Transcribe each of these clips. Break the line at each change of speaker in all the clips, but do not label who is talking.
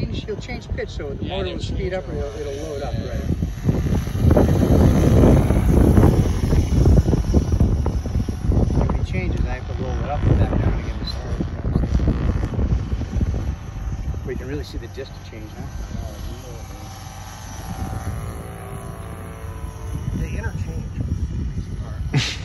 you'll change pitch, so the
Yeah,
motor
it'll
speed up or it'll, it'll load up,
Yeah.
right? When he changes, I have to roll it up and back down again to start. We can really see the disc change now.
They interchange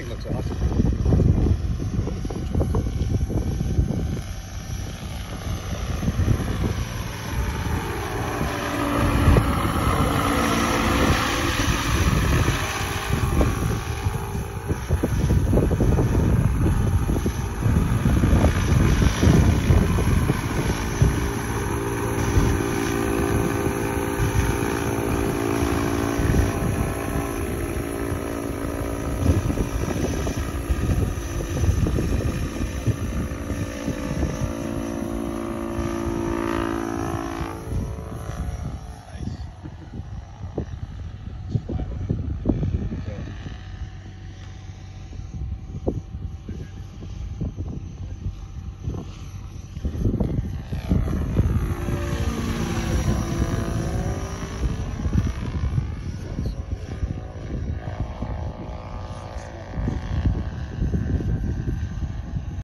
thing looks awesome.